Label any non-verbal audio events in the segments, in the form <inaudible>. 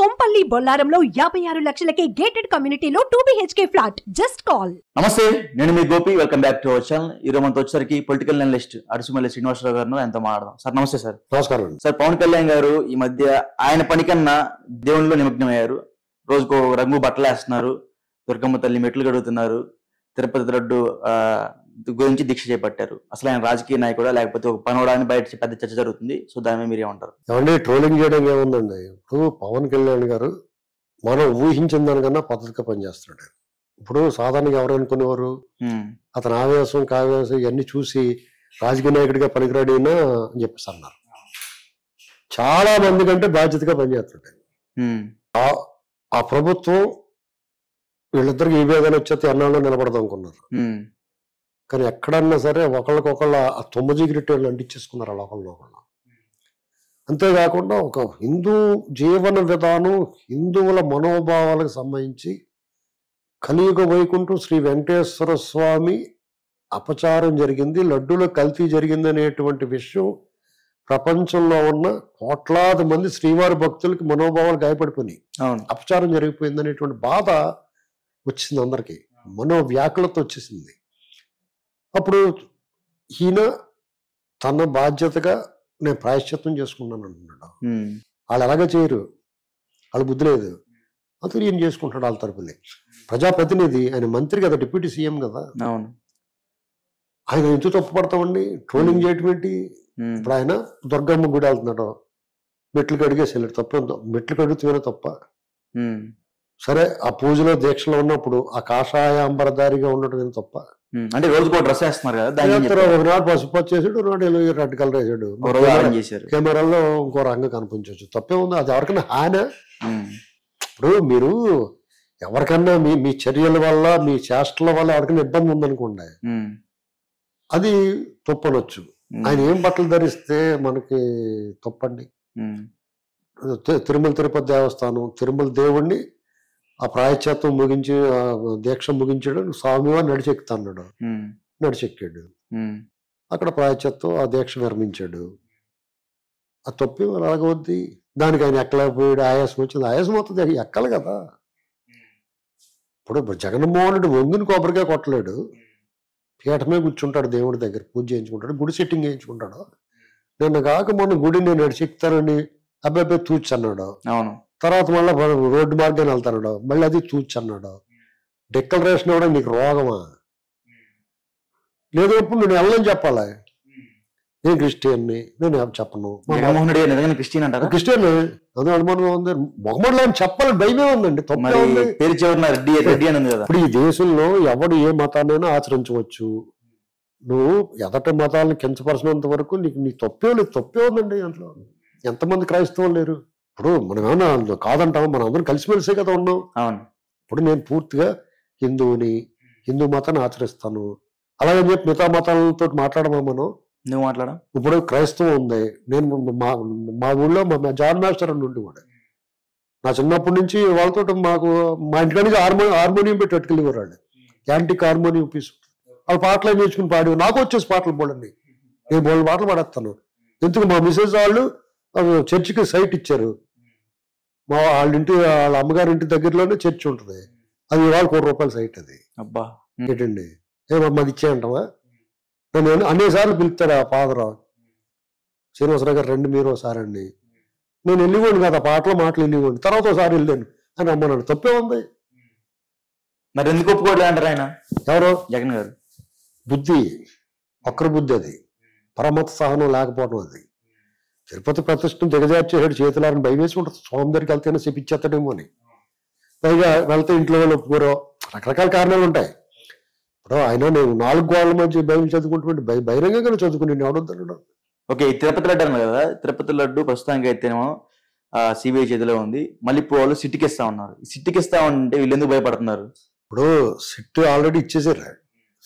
కొంపల్లి బొల్లారంలో యాభై ఆరు లక్షలకే గేటెడ్ కమ్యూనిటీలో two BHK flat just call నమస్తే నేను మీ Gopi. Welcome back to our channel ఈ రోజు మనతో వచ్చేసరికి పొలిటికల్ అనలిస్ట్ అడుసుమల్లి శ్రీనివాసరావు గారు ఆయనతో మాట్లాడదాం. సార్ నమస్తే సార్ నమస్కారం సార్ పవన్ కళ్యాణ్ గారు ఈ మధ్య ఆయన పని కన్నా దేవునిలో నిమగ్నమయ్యారు. రోజుకో రంగు బట్టలు వేస్తున్నారు దుర్గమ్మ తల్లి మెట్లు గడుగుతున్నారు తిరుపతి లడ్డు ఆ, గురించి దీక్ష చేపట్టారు. అసలు ఆయన రాజకీయ నాయకుడా లేకపోతే ఒక పనవడాన్ని బయట పెద్ద చర్చ జరుగుతుంది. సో దాని మీద మీరేమంటారు ఏమండి ట్రోలింగ్ చేయడం ఏముందండి? ఇప్పుడు పవన్ కళ్యాణ్ గారు మనం ఊహించిన దానికన్నా పద్ధతిగా పనిచేస్తున్నాడు. ఇప్పుడు సాధారణంగా ఎవరు అనుకునేవారు? అతని ఆవేశం కావేశం ఇవన్నీ చూసి రాజకీయ నాయకుడిగా పనికిరాడినా అని చెప్పేసి అన్నారు. చాలా మంది కంటే బాధ్యతగా. ఉమ్, ఆ- ప్రభుత్వం వీళ్ళిద్దరికి ఏ విధంగా వచ్చేది ఎన్నాళ్ళు నిలబడదాం అనుకున్నారు కానీ ఎక్కడన్నా సరే ఒకళ్ళకొకళ్ళ ఆ తొమ్మిది గిరిటేళ్ళు అంటించేసుకున్నారు ఒకళ్ళు ఒకళ్ళు అంతేకాకుండా ఒక హిందూ జీవన విధానం హిందువుల మనోభావాలకు సంబంధించి కలియుగ వైకుంఠం శ్రీ వెంకటేశ్వర స్వామి అపచారం జరిగింది లడ్డూలో కల్తీ జరిగింది అనేటువంటి విషయం ప్రపంచంలో ఉన్న కోట్లాది మంది శ్రీవారి భక్తులకి మనోభావాలు గాయపడిపోయినాయి. అపచారం జరిగిపోయింది అనేటువంటి బాధ వచ్చింది అందరికి. మనో వ్యాకులత వచ్చేసింది. అప్పుడు ఈయన తన బాధ్యతగా నేను ప్రాయశ్చిత్తం చేసుకున్నాను అంటున్నాడు. వాళ్ళు ఎలాగ చేయరు. వాళ్ళు బుద్ధి లేదు. అందుకని ఈయన చేసుకుంటాడు వాళ్ళ తరపునే? ప్రజాప్రతినిధి ఆయన మంత్రి కదా డిప్యూటీ సీఎం కదా. అవును. ఆయన ఎందుకు తప్పు పడతామండి? ట్రోలింగ్ చేయటం ఏంటి? ఇప్పుడు ఆయన దుర్గమ్మ గుడి వెళ్తున్నాడు. మెట్లు కడిగేసి వెళ్ళాడు. తప్ప మెట్లు కడుగుతున్నా తప్ప. సరే ఆ పూజలో దీక్షలో ఉన్నప్పుడు ఆ కాషాయ అంబరదారిగా ఉండటం తప్ప. అంటే రోజుకో డ్రెస్ వేస్తున్నారు కదా? ఒకనాడు పసుపు పచ్చి వేసాడు ఎల్లో రెడ్ కలర్ వేసాడు. రోజు కెమెరాల్లో ఇంకో రంగు కనిపించవచ్చు తప్పే ఉంది అది ఎవరికైనా హానా? ఇప్పుడు మీరు ఎవరికన్నా మీ మీ చర్యల వల్ల మీ చేష్టల వల్ల ఎవరికైనా ఇబ్బంది ఉందనుకోండి అది తప్పనొచ్చు. ఆయన ఏం బట్టలు ధరిస్తే మనకి తప్పండి. తిరుమల తిరుపతి దేవస్థానం తిరుమల దేవుణ్ణి ఆ ప్రాయశ్చిత్తం ముగించి దీక్ష ముగించాడు. స్వామివారు నడిచెక్కుతాడు ఉమ్, నడిచెక్కాడు. అక్కడ ప్రాయశ్చిత్తం ఆ దీక్ష విరమించాడు. ఆ తప్పి అలాగవద్ది దానికి ఆయన ఎక్కలేకపోయాడు. ఆయాసం వచ్చింది. ఆయాసం అవుతుంది. ఎక్కాలి కదా. ఇప్పుడు జగన్మోహన్ రెడ్డి వంగుని కొబ్బరికాయ కొట్టలేడు. పీఠమే కూర్చుంటాడు దేవుడి దగ్గర. పూజ చేయించుకుంటాడు. గుడి సెట్టింగ్ చేయించుకుంటాడు. నిన్న కాక మొన్న గుడి నేను నడిచెక్తానని అబ్బాయి తూచి అన్నాడు అవును. తర్వాత మళ్ళీ రోడ్డు మార్గాన్ని వెళ్తాడు మళ్ళీ అది తూచి అన్నాడు. డిక్లరేషన్ ఇవ్వడం నీకు రోగమా? లేదు ఇప్పుడు నేను వెళ్ళని చెప్పాలి? నేను క్రిస్టియన్ని నేను చెప్పను? క్రిస్టియన్ అదే అనుమానం ఉంది. మొహమ్మద్లో అని చెప్పాలని భయమే ఉందండి. ఇప్పుడు ఈ దేశంలో ఎవడు ఏ మతాన్నైనా ఆచరించవచ్చు. నువ్వు ఎదట మతాలను కించపరిచినంత వరకు నీకు నీ తప్పే లేదు తప్పే ఉందండి దాంట్లో. ఎంతమంది క్రైస్తవులు లేరు? ఇప్పుడు మనం ఏమన్నా కాదంటాం మనం అందరం కలిసిమెలిసే కదా ఉన్నాం. అవును. ఇప్పుడు నేను పూర్తిగా హిందువుని హిందూ మతాన్ని ఆచరిస్తాను. అలాగని చెప్పి మిగతా మతాలతో మాట్లాడమా మనం? నువ్వు మాట్లాడా. ఇప్పుడు క్రైస్తవం ఉంది. నేను మా మా ఊళ్ళో మా జాన్ మాస్టర్ అని ఉండేవాడు. నా చిన్నప్పటి నుంచి వాళ్ళతో మాకు మా ఇంటికాడికి హార్మోని హార్మోనియం పెట్టి పట్టుకెళ్ళేవారు వాళ్ళు. Antique harmonium piece. వాళ్ళు పాటలు నేర్చుకుని పాడి నాకు వచ్చేసి పాటలు పోడండి నేను బోళ్ళు పాటలు పాడేస్తాను. ఎందుకు మా మిసెస్ వాళ్ళు చర్చికి సైట్ ఇచ్చారు. మా వాళ్ళ ఇంటి వాళ్ళ అమ్మగారి ఇంటి దగ్గరలోనే చర్చ్ ఉంటుంది. అది ఇవాళ కోటి రూపాయల సైట్ అది. అబ్బా. ఏంటండి? ఏమమ్మా అది ఇచ్చేయంటావా? నన్ను అనేసార్లు పిలుస్తాడు ఆ ఫాదర్. శ్రీనివాసరావు గారు రెండు మీరు ఒకసారి అండి నేను వెళ్ళిపోండి కదా పాటలు మాటలు వెళ్ళిపోండి తర్వాత ఒకసారి వెళ్ళాను. అని అమ్మన్నాడు తప్పే ఉంది. మరి ఎందుకు ఒప్పుకోవట్లేదు అంటారు ఆయన? ఎవరో? జగన్ గారు. బుద్ధి. ఒక్కరి బుద్ధి అది. పరమత సహనం లేకపోవడం అది. తిరుపతి ప్రతిష్టను దిగజార్చేసాడు చేతులారని భయం వేసి ఉంటుంది. స్వామి దగ్గరికి వెళ్తేనే చెప్పించేస్తాడేమో అని పైగా వెళ్తే ఇంట్లో వాళ్ళు ఒప్పుకోరో. రకరకాల కారణాలు ఉంటాయి. ఇప్పుడు ఆయన నేను నాలుగు గోడల మధ్య భయం చదువుకుంటుంటే భయ బహిరంగంగానే చదువుకుని ఎవడొద్దాడు ఓకే తిరుపతి లడ్డు అన్నారు కదా. తిరుపతి లడ్డు ప్రస్తుతానికి అయితేనేమో సిబిఐ చేతిలో ఉంది. మళ్ళీ ఇప్పుడు వాళ్ళు సిట్టికి ఇస్తా ఉన్నారు. ఈ సిట్టికి ఇస్తా ఉంటే వీళ్ళు ఎందుకు భయపడుతున్నారు? ఇప్పుడు సిట్ ఆల్రెడీ ఇచ్చేసారు.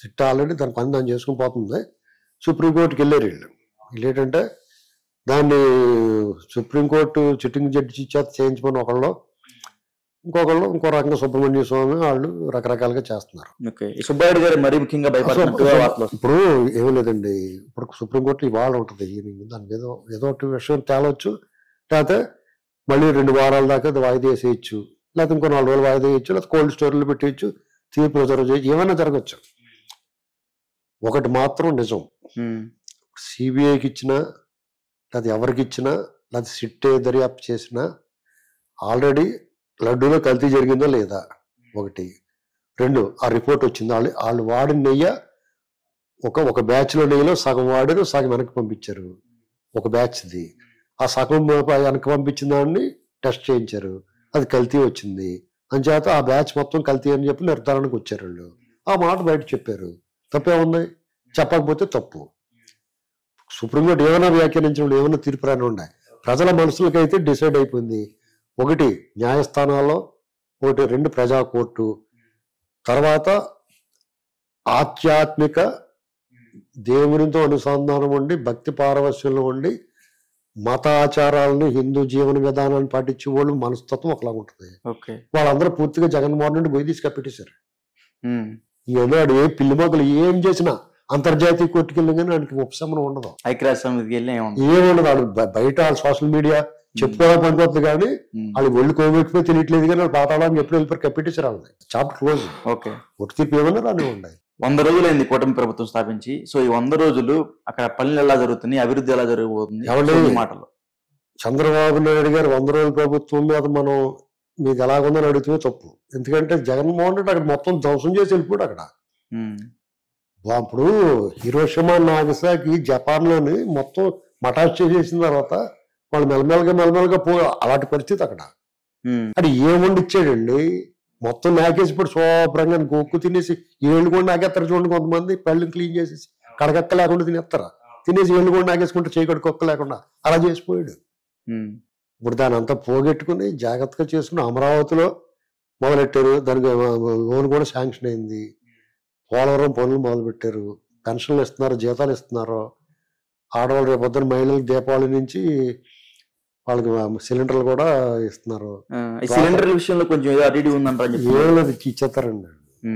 సిట్ ఆల్రెడీ దాని పని దాన్ని చేసుకుని పోతుంది. సుప్రీంకోర్టుకి వెళ్ళారు వీళ్ళు. వీళ్ళు ఏంటంటే దాన్ని సుప్రీంకోర్టు చిట్టింగ్ జడ్జి చేత చేయించమని ఒకళ్ళు ఇంకొకళ్ళు ఇంకో రకంగా సుబ్రహ్మణ్య స్వామి వాళ్ళు రకరకాలుగా చేస్తున్నారు. సుబ్బారెడ్డి గారు మరీ ముఖ్యంగా. ఇప్పుడు ఏమీ లేదండి. ఇప్పుడు సుప్రీంకోర్టు ఇవాళ ఉంటుంది. దాని మీద ఏదో ఒకటి విషయం తేలవచ్చు లేకపోతే మళ్ళీ రెండు వారాల దాకా వాయిదా వేసేయచ్చు. లేకపోతే ఇంకో నాలుగు రోజులు వాయిదా వేయచ్చు. లేకపోతే కోల్డ్ స్టోర్లో పెట్టేయచ్చు. తీర్పు రిజర్వ్ చేయొచ్చు ఏమైనా జరగచ్చు. ఒకటి మాత్రం నిజం. సిబిఐకి ఇచ్చినా అది ఎవరికి ఇచ్చినా లేదా సిట్టే దర్యాప్తు చేసినా ఆల్రెడీ లడ్డూలో కల్తీ జరిగిందా లేదా? ఒకటి. రెండు ఆ రిపోర్ట్ వచ్చింది. వాళ్ళు వాళ్ళు వాడిన నెయ్యి ఒక ఒక బ్యాచ్లో నెయ్యిలో సగం వాడారు సగం వెనక్కి పంపించారు. ఒక బ్యాచ్ది. ఆ సగం వెనక్కి పంపించిన దాన్ని టెస్ట్ చేయించారు. అది కల్తీ వచ్చింది. అంచేత ఆ బ్యాచ్ మొత్తం కల్తీ అని చెప్పి నిర్ధారణకు వచ్చారు వాళ్ళు. ఆ మాట బయట చెప్పారు. తప్పేముంది? చెప్పకపోతే తప్పు. సుప్రీంకోర్టు ఏమైనా వ్యాఖ్యానించడం ఏమైనా తీర్పు రాని ఉన్నాయి. ప్రజల మనసులకైతే డిసైడ్ అయిపోయింది. ఒకటి న్యాయస్థానాల్లో ఒకటి రెండు ప్రజా కోర్టు. తర్వాత ఆధ్యాత్మిక దేవునితో అనుసంధానం ఉండి భక్తి పారవశ్యంలో ఉండి మత ఆచారాలను హిందూ జీవన విధానాన్ని పాటించే వాళ్ళు మనస్తత్వం ఒకలా ఉంటుంది. వాళ్ళందరూ పూర్తిగా జగన్మోహన్ రెడ్డి పోయి తీసుకెట్టేశారు ఈనాడు ఏ పిల్లి మొక్కలు ఏం చేసినా అంతర్జాతీయ కోర్టుకి వెళ్ళిన కానీ ఆయనకి ఉపశమనం ఉండదు. ఐక్యరాజ్య సమితికి వెళ్ళి ఏముండదు. వాళ్ళు బయట వాళ్ళ సోషల్ మీడియా చెప్పుకోవడం పనిపోతుంది కానీ వాళ్ళు ఒళ్ళు కోవిడిపోయి తెలియట్లేదు కానీ వాళ్ళు పాతాళాన్ని ఎప్పుడు వెళ్ళిపోయి కప్పెట్టేశారు వాళ్ళని. Chapter close. ఓకే. ఒక తీర్పు ఏమన్నా రాని ఉన్నాయి. వంద రోజులైంది కూటమి ప్రభుత్వం స్థాపించి. సో ఈ వంద రోజులు అక్కడ పనులు ఎలా జరుగుతున్నాయి అభివృద్ధి ఎలా జరగబోతుంది? ఈ మాటలు. చంద్రబాబు నాయుడు గారు వంద రోజుల ప్రభుత్వం మీద మనం మీకు ఎలాగుందని అడుగుతుమే తప్పు. ఎందుకంటే జగన్మోహన్ రెడ్డి అక్కడ మొత్తం ధ్వంసం చేసి వెళ్ళిపోయాడు అక్కడ. అప్పుడు హిరోషిమా నాగసాకి జపాన్లోని మొత్తం మటాష్ చేసేసిన తర్వాత వాళ్ళు మెల్లమెల్లగా మెల్లమెల్లగా పో అలాంటి పరిస్థితి అక్కడ. అది ఏం వండిచ్చాడండి? మొత్తం నాకేసి ఇప్పుడు శుభ్రంగా గోక్కు తినేసి ఏళ్ళు కూడా నాకేస్తారు చూడండి కొంతమంది పళ్ళు క్లీన్ చేసేసి కడగక్క లేకుండా తినేస్తారా? తినేసి ఏళ్ళు కూడా నాకేసుకుంటే చేయకూడదు కుక్క లేకుండా అలా చేసిపోయాడు. ఇప్పుడు దాని అంతా పోగొట్టుకుని జాగ్రత్తగా చేసుకుని అమరావతిలో మొదలెట్టారు? దానికి లోన్ కూడా శాంక్షన్ అయింది. పోలవరం పనులు మొదలుపెట్టారు. పెన్షన్లు ఇస్తున్నారు జీతాలు ఇస్తున్నారు ఆడవాళ్ళు రేపు పొద్దున్న మహిళలకు దీపావళి నుంచి వాళ్ళకి సిలిండర్లు కూడా ఇస్తున్నారు. సిలిండర్ విషయంలో కొంచెం ఏదో అడిడి ఉందంటారు అని చెప్పి ఏం లేదు ఇచ్చేస్తారండి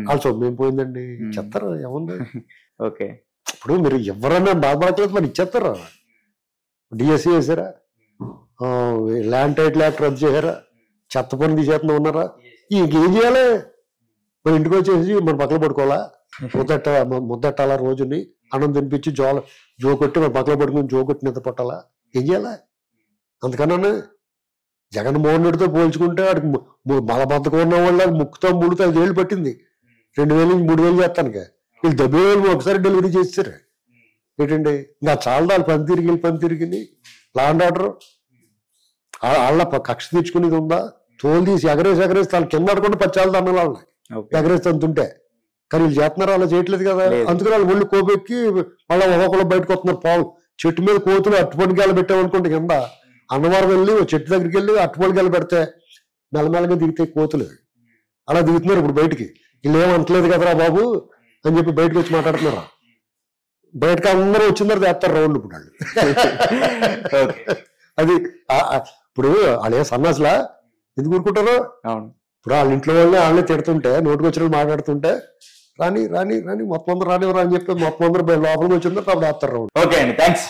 వాళ్ళు సొమ్ము పోయిందండి. ఇచ్చేస్తారు ఏముంది? <laughs> ఓకే. ఇప్పుడు మీరు ఎవరన్నా బాధపడట్లేదు మరి ఇచ్చేస్తారు డిఎస్సి వేసారా? ల్యాండ్ టైటిల్ యాక్ట్ రద్దు చేశారా? చెత్త పని తీసేస్తున్నా ఉన్నారా? ఇంకేం చేయాలి? మరి ఇంటికి వచ్చేసి మన పక్కన పడుకోవాలా? ముద్దట్ట మ- ముద్దట్టాలా రోజుని అన్నం తినిపించి జోల జో కొట్టి మన పక్కన పడుకుని జో కొట్టి నిద్ర పట్టాలా ఏం చేయాలా? అందుకన్నా జగన్మోహన్ రెడ్డితో పోల్చుకుంటే వాడికి మలబద్ధకం ఉన్న వాళ్ళ ముక్కుతో ముడితో ఐదేళ్ళు పట్టింది. రెండు వేలు నుంచి మూడు వేలు చేస్తానికి వీళ్ళు డెబ్బై వేలు ఒకసారి డెలివరీ చేస్తారు ఏంటండి? ఇంకా చాలా వాళ్ళు పని తిరిగి పని తిరిగి లాండ్ ఆర్డర్. వాళ్ళ కక్ష తీర్చుకునేది ఉందా? తోలు తీసి ఎగరేసి ఎగరేసి వాళ్ళు కింద పడకుండా పచ్చాలు తన్నాలి వాళ్ళని ఎగరేసి అంతుంటే కానీ వీళ్ళు చేస్తున్నారు అలా చేయట్లేదు కదా. అందుకని వాళ్ళు ఒళ్ళు కోపెక్కి మళ్ళీ ఒక్కొక్కరు బయటకు వస్తున్నారు పావు చెట్టు మీద కోతులు అట్టుపడికాయలు పెట్టామనుకుంటే కింద. అన్నవరం వెళ్ళి చెట్టు దగ్గరికి వెళ్ళి అట్టుపడికాయలు పెడితే మెల్లమెల్లగా దిగుతాయి కోతులు. అలా దిగుతున్నారు ఇప్పుడు బయటికి. వీళ్ళు ఏమంటలేదు కదరా బాబు అని చెప్పి బయటకు వచ్చి మాట్లాడుతున్నారు? బయటకు అందరూ వచ్చిన తర్వాత వేస్తారు రౌండ్ ఇప్పుడు వాళ్ళు. అది ఇప్పుడు వాళ్ళు ఏ సన్నాసులా? ఎందుకు ఊరుకుంటారు? అవును. ఇప్పుడు వాళ్ళ ఇంట్లో వాళ్ళే వాళ్ళే తిడుతుంటే నోటికి వచ్చిన వాళ్ళు మాట్లాడుతుంటే రాని రాని రాని మొత్తం అందరూ రానివ్వరా అని చెప్పి మొత్తం అందరూ లోపలికి వచ్చిన తర్వాత అప్పుడు ఓకే అండి థ్యాంక్స్